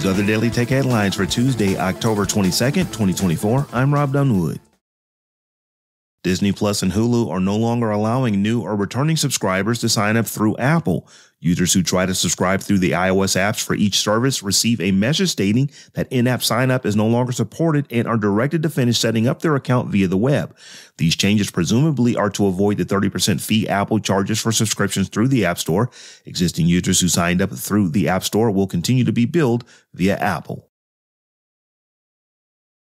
These are the Daily Tech headlines for Tuesday, October 22nd, 2024. I'm Rob Dunwood. Disney Plus and Hulu are no longer allowing new or returning subscribers to sign up through Apple. Users who try to subscribe through the iOS apps for each service receive a message stating that in-app sign up is no longer supported and are directed to finish setting up their account via the web. These changes presumably are to avoid the 30% fee Apple charges for subscriptions through the App Store. Existing users who signed up through the App Store will continue to be billed via Apple.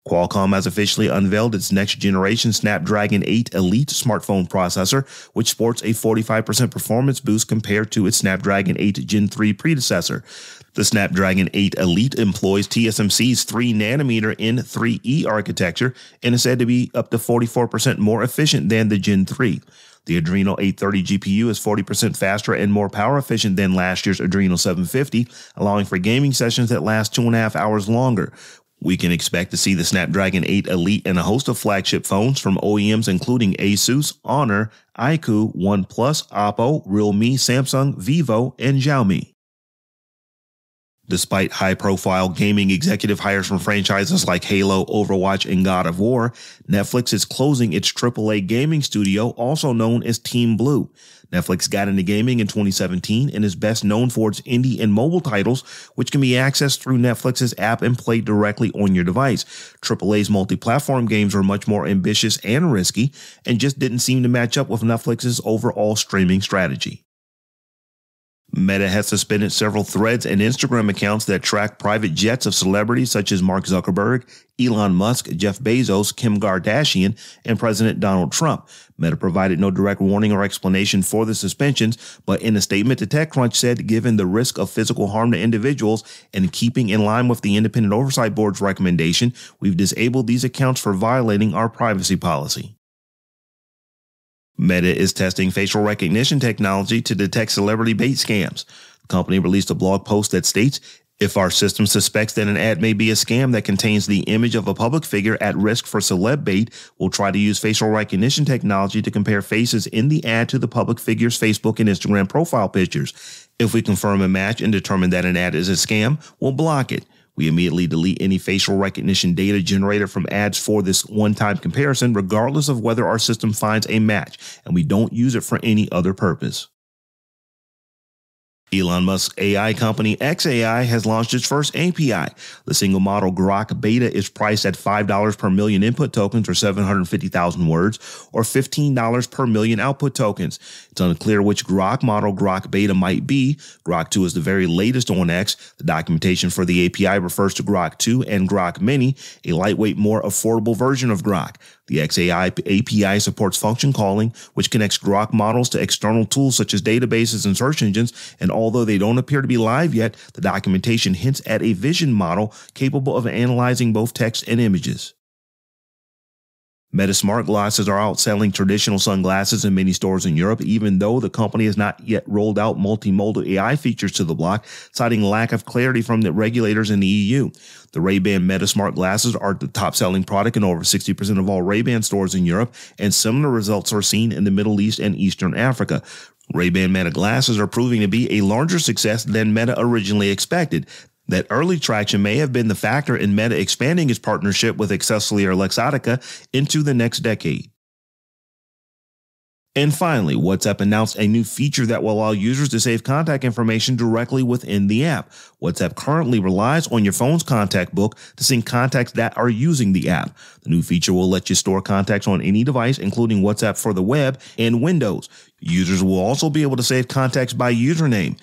Qualcomm has officially unveiled its next generation Snapdragon 8 Elite smartphone processor, which sports a 45% performance boost compared to its Snapdragon 8 Gen 3 predecessor. The Snapdragon 8 Elite employs TSMC's 3 nanometer N3E architecture and is said to be up to 44% more efficient than the Gen 3. The Adreno 830 GPU is 40% faster and more power efficient than last year's Adreno 750, allowing for gaming sessions that last two and a half hours longer. We can expect to see the Snapdragon 8 Elite and a host of flagship phones from OEMs including Asus, Honor, iQOO, OnePlus, Oppo, Realme, Samsung, Vivo, and Xiaomi. Despite high profile gaming executive hires from franchises like Halo, Overwatch, and God of War, Netflix is closing its AAA gaming studio, also known as Team Blue. Netflix got into gaming in 2017 and is best known for its indie and mobile titles, which can be accessed through Netflix's app and played directly on your device. AAA's multi-platform games were much more ambitious and risky and just didn't seem to match up with Netflix's overall streaming strategy. Meta has suspended several threads and Instagram accounts that track private jets of celebrities such as Mark Zuckerberg, Elon Musk, Jeff Bezos, Kim Kardashian, and President Donald Trump. Meta provided no direct warning or explanation for the suspensions, but in a statement to TechCrunch said given the risk of physical harm to individuals and keeping in line with the Independent Oversight Board's recommendation, we've disabled these accounts for violating our privacy policy. Meta is testing facial recognition technology to detect celebrity bait scams. The company released a blog post that states if our system suspects that an ad may be a scam that contains the image of a public figure at risk for celeb bait, we'll try to use facial recognition technology to compare faces in the ad to the public figure's Facebook and Instagram profile pictures. If we confirm a match and determine that an ad is a scam, we'll block it. We immediately delete any facial recognition data generated from ads for this one time comparison, regardless of whether our system finds a match, and we don't use it for any other purpose. Elon Musk's AI company xAI has launched its first API. The single model Grok beta is priced at $5 per million input tokens or 750,000 words or $15 per million output tokens. It's unclear which Grok model Grok beta might be. Grok 2 is the very latest on X. The documentation for the API refers to Grok 2 and Grok Mini, a lightweight, more affordable version of Grok. The xAI API supports function calling, which connects Grok models to external tools such as databases and search engines. And although they don't appear to be live yet, the documentation hints at a vision model capable of analyzing both text and images. Meta smart glasses are outselling traditional sunglasses in many stores in Europe, even though the company has not yet rolled out multimodal AI features to the bloc, citing lack of clarity from the regulators in the EU. The Ray-Ban Meta smart glasses are the top selling product in over 60% of all Ray-Ban stores in Europe, and similar results are seen in the Middle East and Eastern Africa. Ray-Ban Meta glasses are proving to be a larger success than Meta originally expected. That early traction may have been the factor in Meta expanding its partnership with Essilor Luxottica into the next decade. And finally, WhatsApp announced a new feature that will allow users to save contact information directly within the app. WhatsApp currently relies on your phone's contact book to sync contacts that are using the app. The new feature will let you store contacts on any device, including WhatsApp for the web and Windows. Users will also be able to save contacts by username.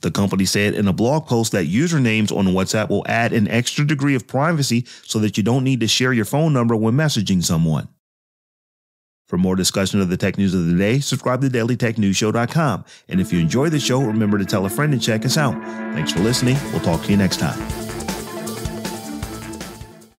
The company said in a blog post that usernames on WhatsApp will add an extra degree of privacy so that you don't need to share your phone number when messaging someone. For more discussion of the tech news of the day, subscribe to dailytechnewsshow.com. And if you enjoy the show, remember to tell a friend and check us out. Thanks for listening. We'll talk to you next time.